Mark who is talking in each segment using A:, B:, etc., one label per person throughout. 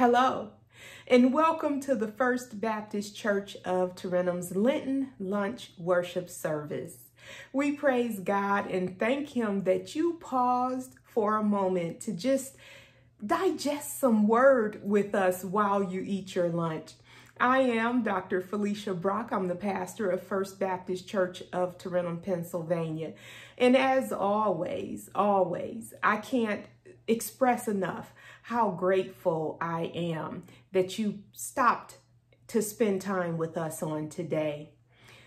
A: Hello, and welcome to the First Baptist Church of Tarentum's Lenten Lunch Worship Service. We praise God and thank Him that you paused for a moment to just digest some word with us while you eat your lunch. I am Dr. Felicia Brock. I'm the pastor of First Baptist Church of Tarentum, Pennsylvania. And as always, always, I can't express enough how grateful I am that you stopped to spend time with us on today.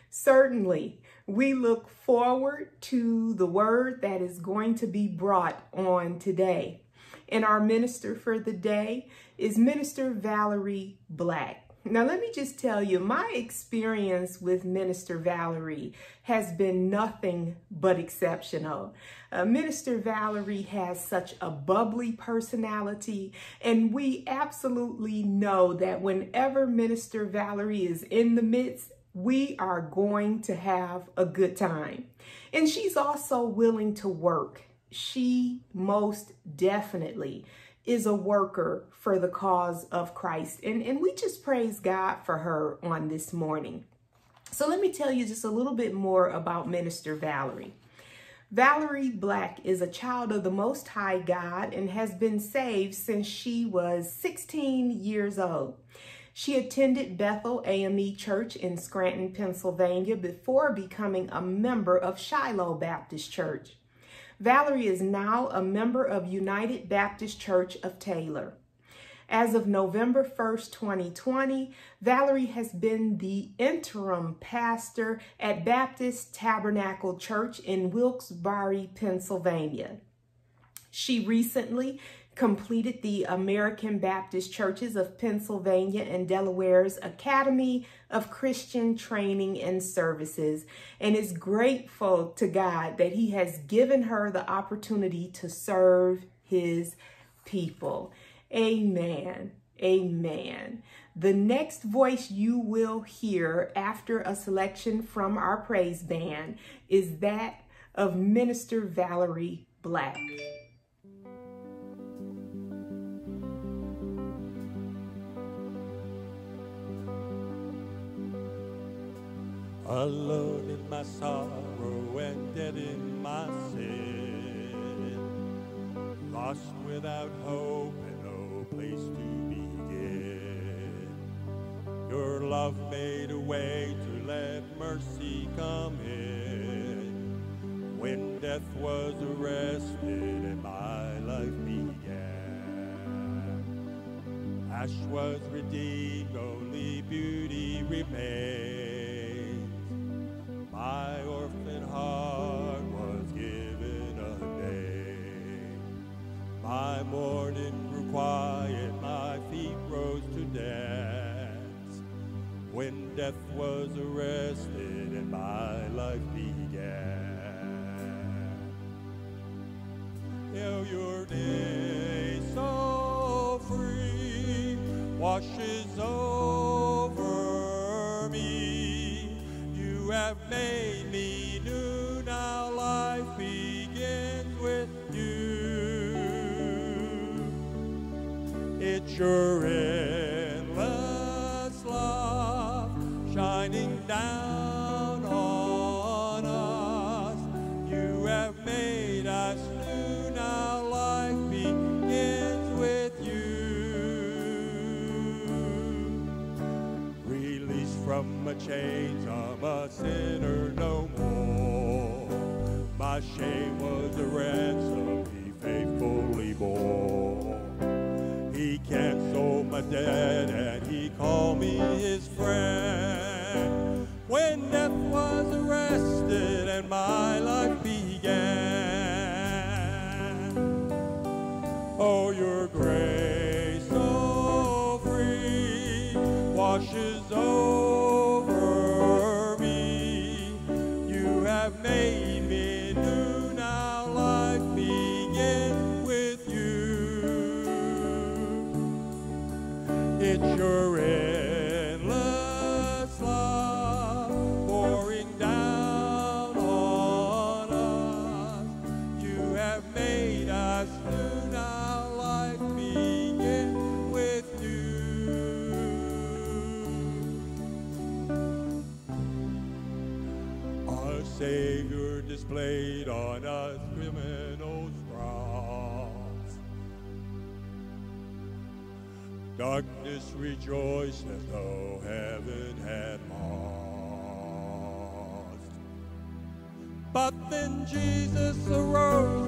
A: Certainly, we look forward to the word that is going to be brought on today. And our minister for the day is Minister Valerie Black. Now, let me just tell you, my experience with Minister Valerie has been nothing but exceptional. Uh, Minister Valerie has such a bubbly personality, and we absolutely know that whenever Minister Valerie is in the midst, we are going to have a good time. And she's also willing to work. She most definitely is a worker for the cause of Christ. And, and we just praise God for her on this morning. So let me tell you just a little bit more about Minister Valerie. Valerie Black is a child of the Most High God and has been saved since she was 16 years old. She attended Bethel AME Church in Scranton, Pennsylvania before becoming a member of Shiloh Baptist Church. Valerie is now a member of United Baptist Church of Taylor. As of November 1st, 2020, Valerie has been the interim pastor at Baptist Tabernacle Church in Wilkes-Barre, Pennsylvania. She recently completed the American Baptist Churches of Pennsylvania and Delaware's Academy of Christian Training and Services and is grateful to God that he has given her the opportunity to serve his people. Amen. Amen. The next voice you will hear after a selection from our praise band is that of Minister Valerie Black.
B: Alone in my sorrow and dead in my sin, lost without hope and no place to begin. Your love made a way to let mercy come in. When death was arrested and my life began, ash was redeemed, only beauty remained. My orphan heart was given a name. My morning grew quiet, my feet rose to dance. When death was arrested and my life began. Oh, your day so free washes over It's your endless love shining down on us. You have made us new, now life begins with you. Released from the chains, I'm a sinner no more. My shame was a ransom my dad and he called me his friend. It's Rejoiced as though heaven had lost. But then Jesus arose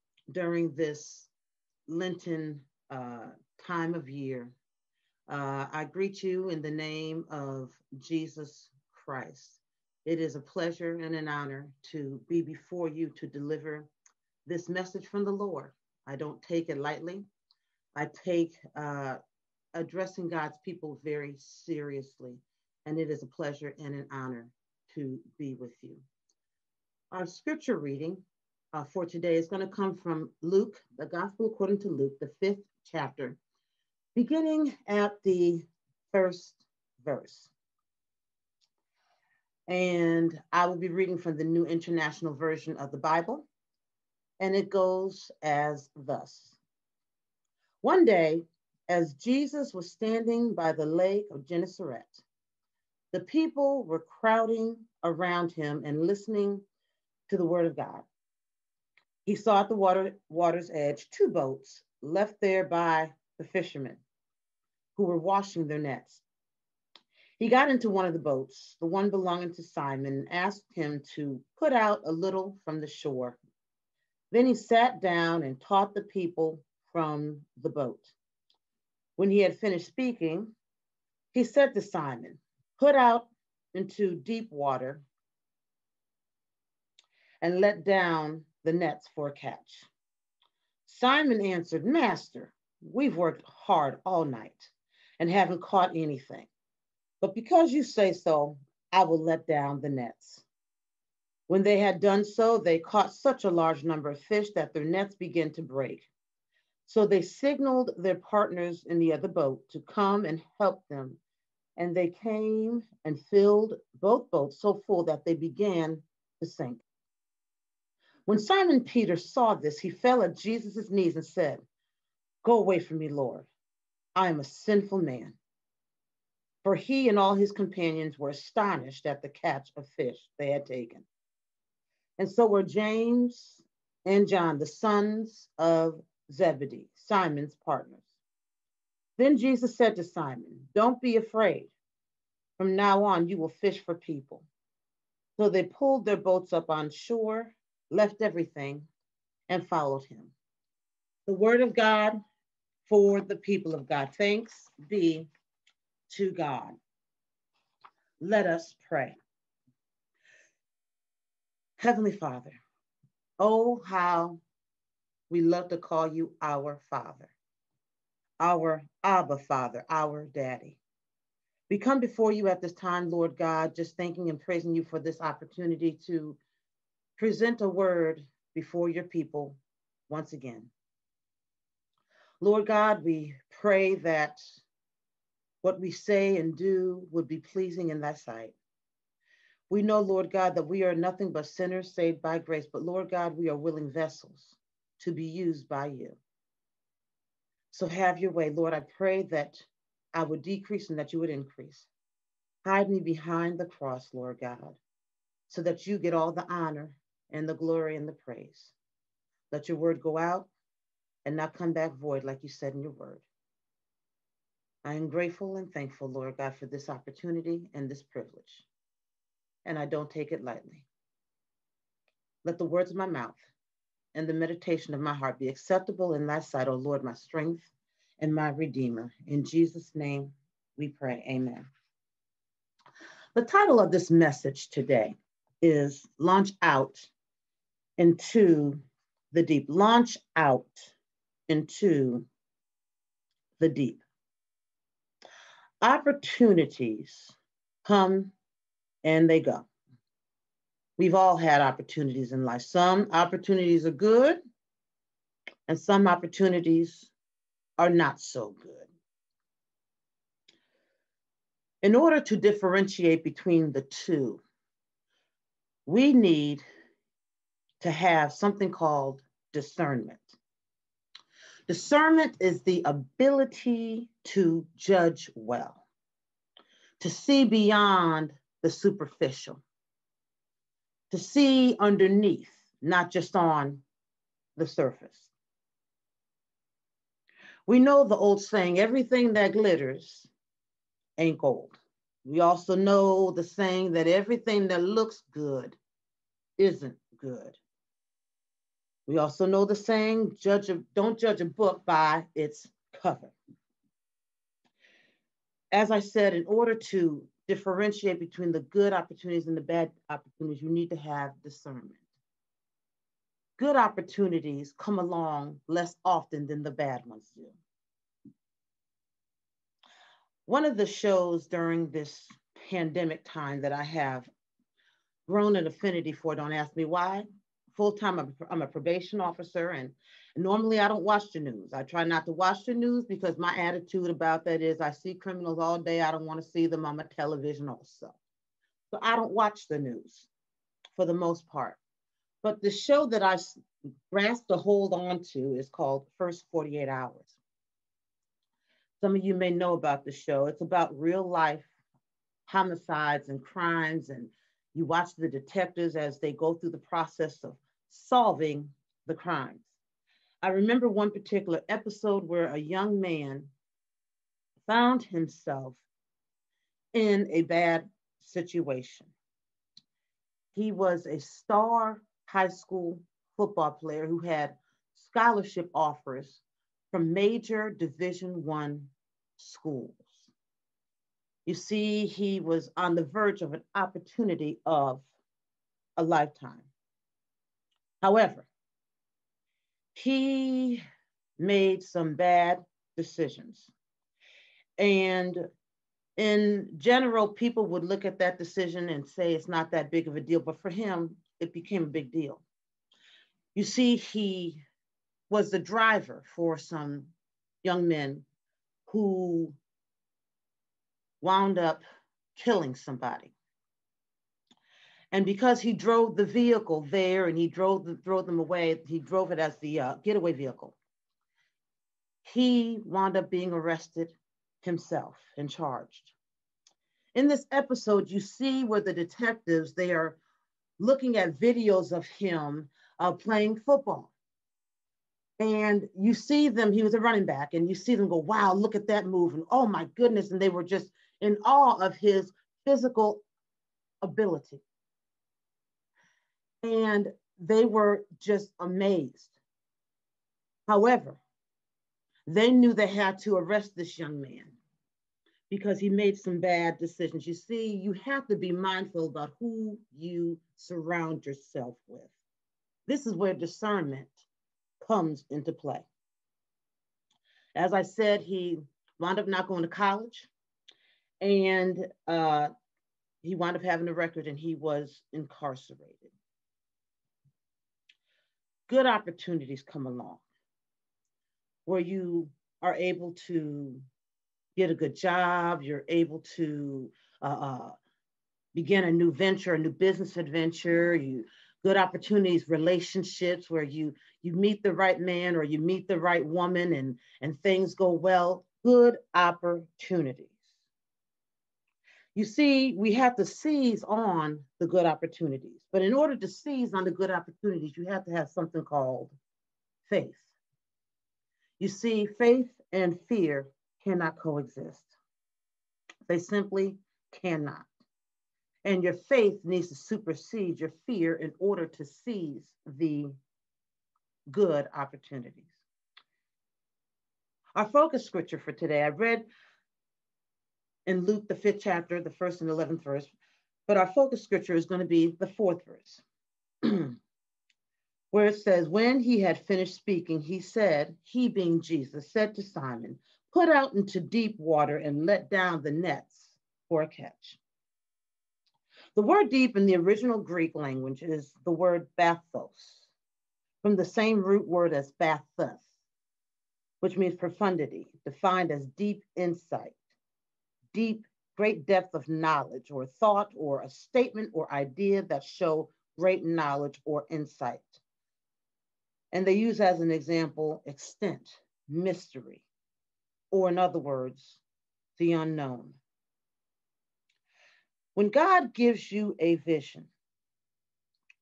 C: during this Lenten uh, time of year. Uh, I greet you in the name of Jesus Christ. It is a pleasure and an honor to be before you to deliver this message from the Lord. I don't take it lightly. I take uh, addressing God's people very seriously, and it is a pleasure and an honor to be with you. Our scripture reading uh, for today is going to come from Luke, the Gospel according to Luke, the fifth chapter, beginning at the first verse. And I will be reading from the New International Version of the Bible. And it goes as thus One day, as Jesus was standing by the lake of Gennesaret, the people were crowding around him and listening to the word of God. He saw at the water, water's edge two boats left there by the fishermen who were washing their nets. He got into one of the boats, the one belonging to Simon, and asked him to put out a little from the shore. Then he sat down and taught the people from the boat. When he had finished speaking, he said to Simon, Put out into deep water and let down the nets for a catch. Simon answered, Master, we've worked hard all night and haven't caught anything. But because you say so, I will let down the nets. When they had done so, they caught such a large number of fish that their nets began to break. So they signaled their partners in the other boat to come and help them. And they came and filled both boats so full that they began to sink. When Simon Peter saw this, he fell at Jesus' knees and said, Go away from me, Lord. I am a sinful man. For he and all his companions were astonished at the catch of fish they had taken. And so were James and John, the sons of Zebedee, Simon's partners. Then Jesus said to Simon, Don't be afraid. From now on, you will fish for people. So they pulled their boats up on shore left everything, and followed him. The word of God for the people of God. Thanks be to God. Let us pray. Heavenly Father, oh, how we love to call you our Father, our Abba Father, our Daddy. We come before you at this time, Lord God, just thanking and praising you for this opportunity to present a word before your people once again. Lord God, we pray that what we say and do would be pleasing in thy sight. We know, Lord God, that we are nothing but sinners saved by grace, but Lord God, we are willing vessels to be used by you. So have your way, Lord. I pray that I would decrease and that you would increase. Hide me behind the cross, Lord God, so that you get all the honor and the glory and the praise. Let your word go out and not come back void, like you said in your word. I am grateful and thankful, Lord God, for this opportunity and this privilege, and I don't take it lightly. Let the words of my mouth and the meditation of my heart be acceptable in thy sight, O Lord, my strength and my redeemer. In Jesus' name we pray, amen. The title of this message today is Launch Out into the Deep. Launch out into the deep. Opportunities come and they go. We've all had opportunities in life. Some opportunities are good, and some opportunities are not so good. In order to differentiate between the two, we need to have something called discernment. Discernment is the ability to judge well, to see beyond the superficial, to see underneath, not just on the surface. We know the old saying, everything that glitters ain't gold. We also know the saying that everything that looks good isn't good. We also know the saying, judge a, don't judge a book by its cover. As I said, in order to differentiate between the good opportunities and the bad opportunities, you need to have discernment. Good opportunities come along less often than the bad ones do. One of the shows during this pandemic time that I have grown an affinity for, don't ask me why. Full time, I'm, I'm a probation officer, and normally I don't watch the news. I try not to watch the news because my attitude about that is I see criminals all day. I don't want to see them on my television also. So I don't watch the news for the most part. But the show that I grasped a hold on to is called First 48 Hours. Some of you may know about the show. It's about real life homicides and crimes, and you watch the detectives as they go through the process of solving the crimes. I remember one particular episode where a young man found himself in a bad situation. He was a star high school football player who had scholarship offers from major Division One schools. You see, he was on the verge of an opportunity of a lifetime. However, he made some bad decisions. And in general, people would look at that decision and say it's not that big of a deal, but for him, it became a big deal. You see, he was the driver for some young men who wound up killing somebody. And because he drove the vehicle there and he drove, the, drove them away, he drove it as the uh, getaway vehicle. He wound up being arrested himself and charged. In this episode, you see where the detectives, they are looking at videos of him uh, playing football and you see them, he was a running back, and you see them go, wow, look at that move. And oh my goodness. And they were just in awe of his physical ability. And they were just amazed. However, they knew they had to arrest this young man because he made some bad decisions. You see, you have to be mindful about who you surround yourself with. This is where discernment comes into play. As I said, he wound up not going to college and uh, he wound up having a record and he was incarcerated. Good opportunities come along. where you are able to get a good job, you're able to uh, uh, begin a new venture, a new business adventure, you good opportunities, relationships where you you meet the right man or you meet the right woman and and things go well, good opportunities. You see, we have to seize on the good opportunities. But in order to seize on the good opportunities, you have to have something called faith. You see, faith and fear cannot coexist. They simply cannot. And your faith needs to supersede your fear in order to seize the good opportunities. Our focus scripture for today, I read in Luke, the fifth chapter, the first and 11th verse, but our focus scripture is going to be the fourth verse, where it says, When he had finished speaking, he said, He being Jesus, said to Simon, Put out into deep water and let down the nets for a catch. The word deep in the original Greek language is the word bathos, from the same root word as bathos, which means profundity, defined as deep insight, deep, great depth of knowledge or thought or a statement or idea that show great knowledge or insight. And they use as an example extent, mystery, or in other words, the unknown. When God gives you a vision,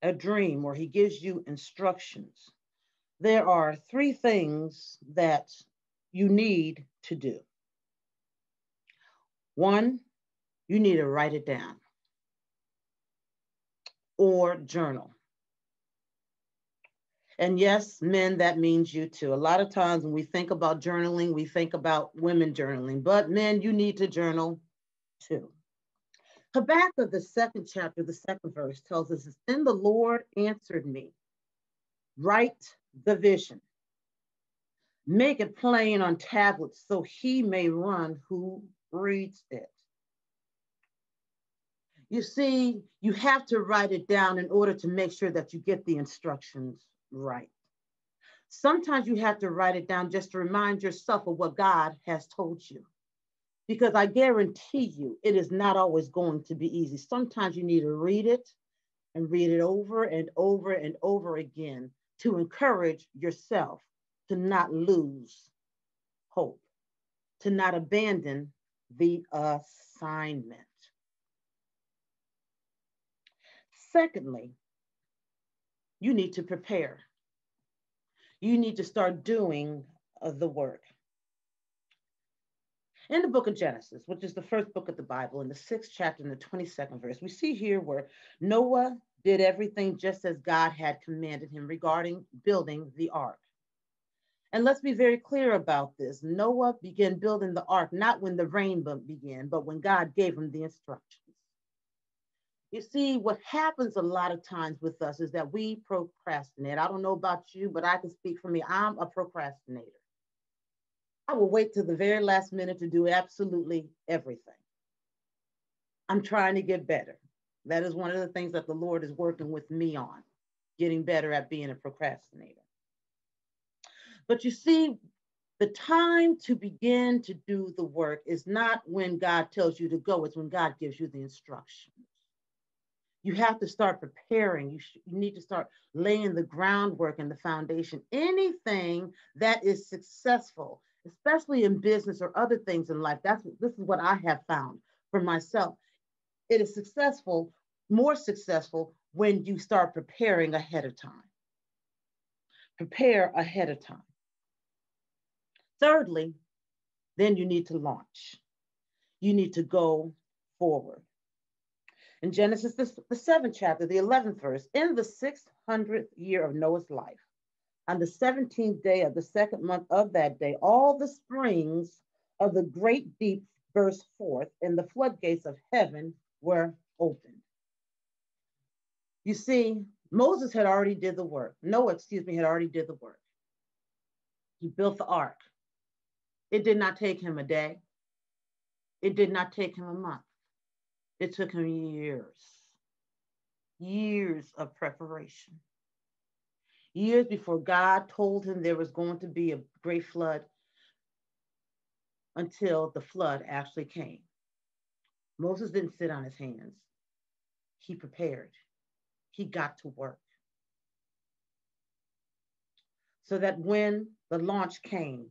C: a dream, or he gives you instructions, there are three things that you need to do. One, you need to write it down or journal. And yes, men, that means you too. A lot of times when we think about journaling, we think about women journaling, but men, you need to journal too. Habakkuk, the second chapter, the second verse tells us, Then the Lord answered me, write the vision, make it plain on tablets so he may run who reads it. You see, you have to write it down in order to make sure that you get the instructions right. Sometimes you have to write it down just to remind yourself of what God has told you because I guarantee you it is not always going to be easy. Sometimes you need to read it and read it over and over and over again to encourage yourself to not lose hope, to not abandon the assignment. Secondly, you need to prepare. You need to start doing uh, the work. In the book of Genesis, which is the first book of the Bible, in the sixth chapter, in the 22nd verse, we see here where Noah did everything just as God had commanded him regarding building the ark. And let's be very clear about this. Noah began building the ark not when the rain began, but when God gave him the instructions. You see, what happens a lot of times with us is that we procrastinate. I don't know about you, but I can speak for me. I'm a procrastinator. I will wait till the very last minute to do absolutely everything. I'm trying to get better. That is one of the things that the Lord is working with me on, getting better at being a procrastinator. But you see, the time to begin to do the work is not when God tells you to go, it's when God gives you the instructions. You have to start preparing. You, sh- you need to start laying the groundwork and the foundation. Anything that is successful especially in business or other things in life. That's this is what I have found for myself. It is successful, more successful when you start preparing ahead of time. Prepare ahead of time. Thirdly, then you need to launch. You need to go forward. In Genesis, the, the seventh chapter, the 11th verse, in the 600th year of Noah's life, on the 17th day of the second month of that day, all the springs of the great deep burst forth, and the floodgates of heaven were opened. You see, Moses had already did the work. Noah, excuse me, had already did the work. He built the ark. It did not take him a day. It did not take him a month. It took him years, years of preparation years before God told him there was going to be a great flood until the flood actually came. Moses didn't sit on his hands. He prepared. He got to work. So that when the launch came,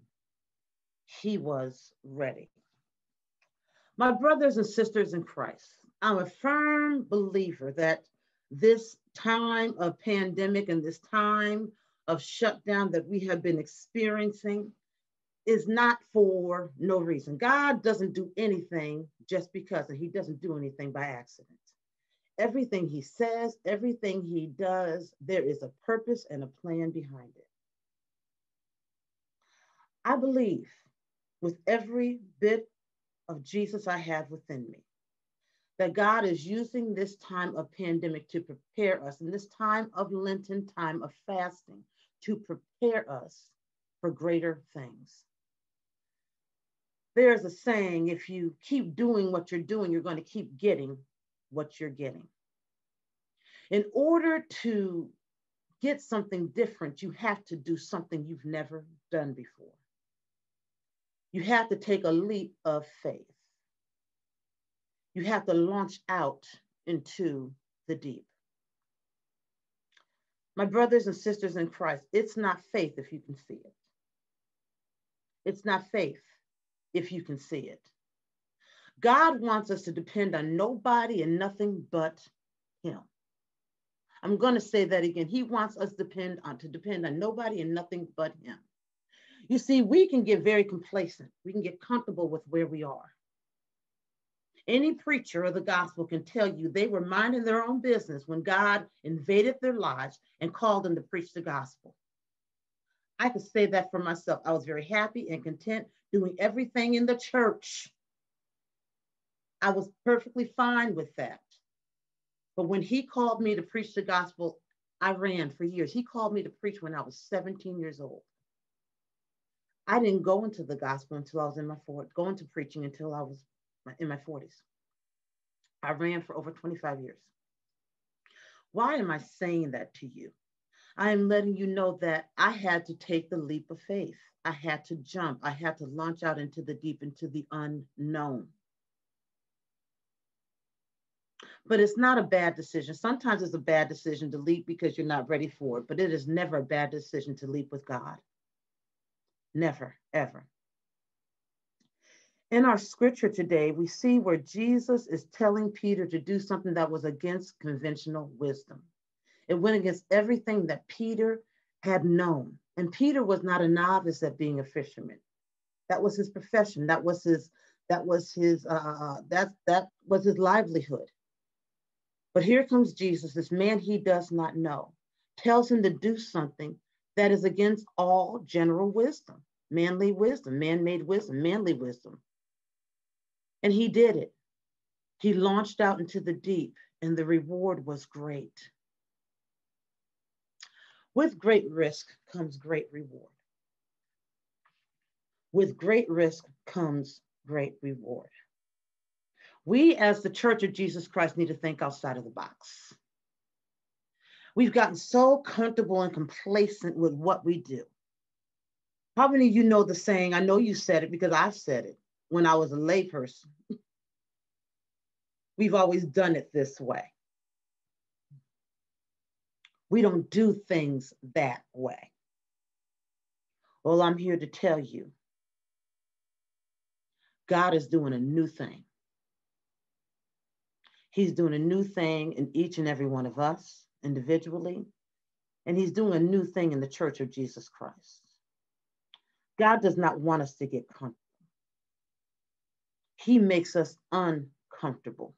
C: he was ready. My brothers and sisters in Christ, I'm a firm believer that this time of pandemic and this time of shutdown that we have been experiencing is not for no reason. God doesn't do anything just because, and He doesn't do anything by accident. Everything He says, everything He does, there is a purpose and a plan behind it. I believe with every bit of Jesus I have within me that God is using this time of pandemic to prepare us, in this time of Lenten time of fasting, to prepare us for greater things. There's a saying if you keep doing what you're doing, you're going to keep getting what you're getting. In order to get something different, you have to do something you've never done before. You have to take a leap of faith you have to launch out into the deep. My brothers and sisters in Christ, it's not faith if you can see it. It's not faith if you can see it. God wants us to depend on nobody and nothing but Him. I'm going to say that again. He wants us depend on to depend on nobody and nothing but Him. You see, we can get very complacent. We can get comfortable with where we are. Any preacher of the gospel can tell you they were minding their own business when God invaded their lives and called them to preach the gospel. I could say that for myself. I was very happy and content doing everything in the church. I was perfectly fine with that. But when he called me to preach the gospel, I ran for years. He called me to preach when I was 17 years old. I didn't go into the gospel until I was in my 40s, go into preaching until I was in my 40s. I ran for over 25 years. Why am I saying that to you? I am letting you know that I had to take the leap of faith. I had to jump. I had to launch out into the deep, into the unknown. But it's not a bad decision. Sometimes it's a bad decision to leap because you're not ready for it, but it is never a bad decision to leap with God. Never, ever. In our scripture today, we see where Jesus is telling Peter to do something that was against conventional wisdom. It went against everything that Peter had known. And Peter was not a novice at being a fisherman. That was his profession. That was his, that was his, uh, uh, uh that, that was his livelihood. But here comes Jesus, this man he does not know, tells him to do something that is against all general wisdom, manly wisdom, man made wisdom, manly wisdom. And he did it. He launched out into the deep, and the reward was great. With great risk comes great reward. With great risk comes great reward. We, as the Church of Jesus Christ, need to think outside of the box. We've gotten so comfortable and complacent with what we do. How many of you know the saying? I know you said it because I've said it when I was a layperson. We've always done it this way. We don't do things that way. Well, I'm here to tell you God is doing a new thing. He's doing a new thing in each and every one of us individually, and He's doing a new thing in the church of Jesus Christ. God does not want us to get comfortable. He makes us uncomfortable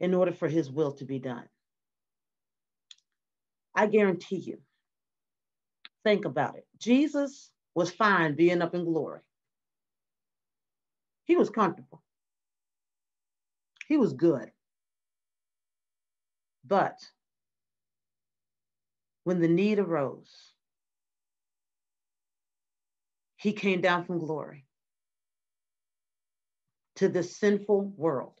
C: in order for his will to be done. I guarantee you, think about it. Jesus was fine being up in glory. He was comfortable. He was good. But when the need arose, he came down from glory to this sinful world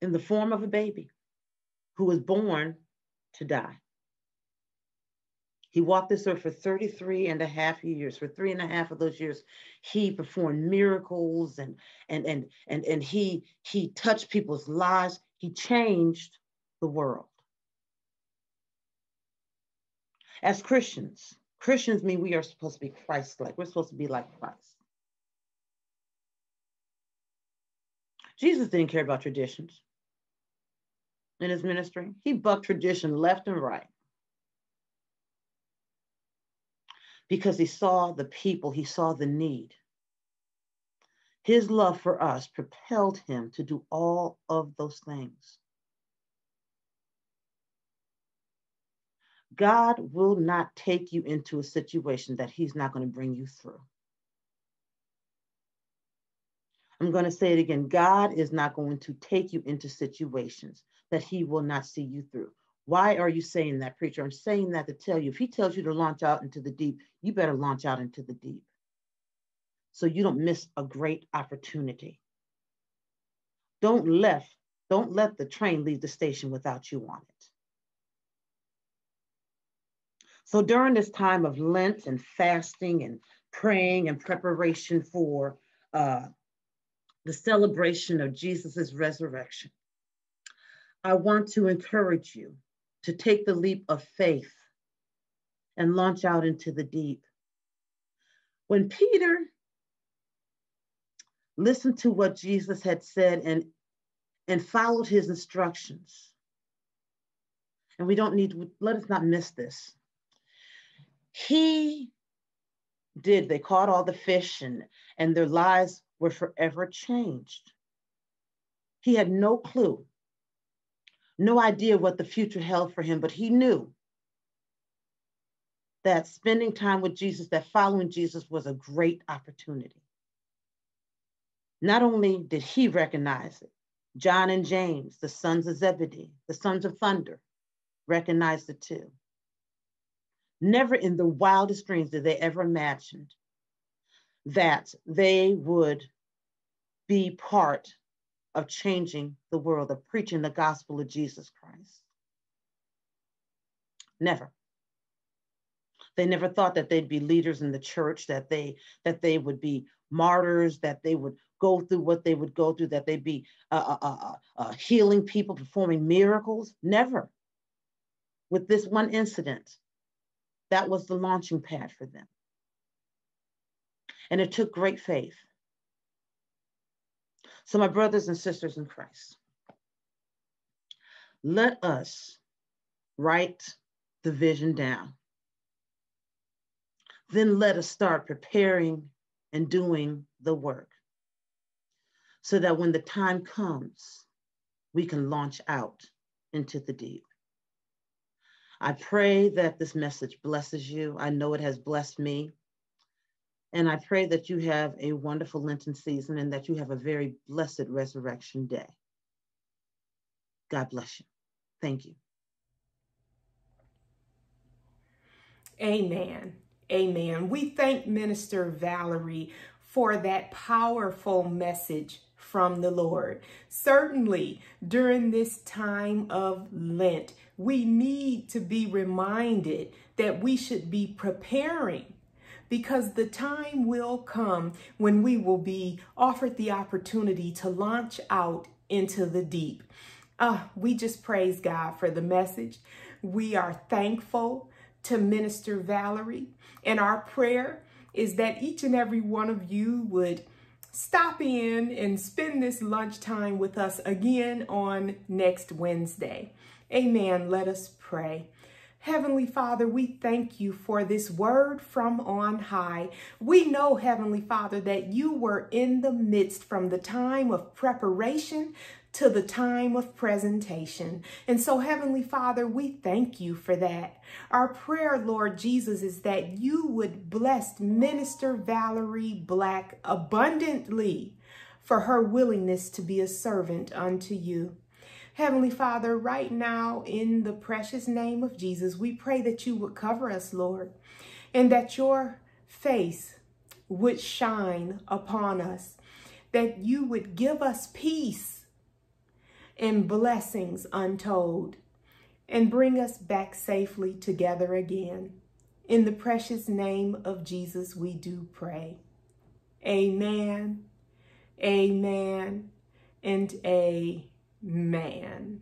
C: in the form of a baby, who was born to die. He walked this earth for 33 and a half years. For three and a half of those years, he performed miracles and and and and, and he he touched people's lives. He changed the world. As Christians, Christians mean we are supposed to be Christ-like. We're supposed to be like Christ. Jesus didn't care about traditions in his ministry. He bucked tradition left and right. Because he saw the people, he saw the need. His love for us propelled him to do all of those things. God will not take you into a situation that he's not going to bring you through. I'm going to say it again. God is not going to take you into situations that he will not see you through. Why are you saying that, preacher? I'm saying that to tell you if he tells you to launch out into the deep, you better launch out into the deep so you don't miss a great opportunity. Don't let, don't let the train leave the station without you on it. So during this time of Lent and fasting and praying and preparation for uh, the celebration of Jesus's resurrection, I want to encourage you to take the leap of faith and launch out into the deep. When Peter listened to what Jesus had said and, and followed his instructions, and we don't need let us not miss this. He did, they caught all the fish and, and their lives were forever changed. He had no clue no idea what the future held for him, but he knew that spending time with Jesus, that following Jesus was a great opportunity. Not only did he recognize it, John and James, the sons of Zebedee, the sons of thunder, recognized it too. Never in the wildest dreams did they ever imagine that they would be part of changing the world, of preaching the gospel of Jesus Christ. Never. They never thought that they'd be leaders in the church, that they that they would be martyrs, that they would go through what they would go through, that they'd be uh, uh, uh, uh healing people, performing miracles. Never. With this one incident, that was the launching pad for them. And it took great faith. So, my brothers and sisters in Christ, let us write the vision down. Then let us start preparing and doing the work so that when the time comes, we can launch out into the deep. I pray that this message blesses you. I know it has blessed me. And I pray that you have a wonderful Lenten season and that you have a very blessed resurrection day. God bless you. Thank you.
A: Amen. Amen. We thank Minister Valerie for that powerful message from the Lord. Certainly, during this time of Lent, we need to be reminded that we should be preparing because the time will come when we will be offered the opportunity to launch out into the deep. Uh, we just praise God for the message. We are thankful to Minister Valerie, and our prayer is that each and every one of you would stop in and spend this lunchtime with us again on next Wednesday. Amen. Let us pray. Heavenly Father, we thank you for this word from on high. We know, Heavenly Father, that you were in the midst from the time of preparation to the time of presentation. And so, Heavenly Father, we thank you for that. Our prayer, Lord Jesus, is that you would bless Minister Valerie Black abundantly for her willingness to be a servant unto you. Heavenly Father, right now, in the precious name of Jesus, we pray that you would cover us, Lord, and that your face would shine upon us, that you would give us peace and blessings untold. and bring us back safely together again. In the precious name of Jesus, we do pray. Amen, amen, and amen man.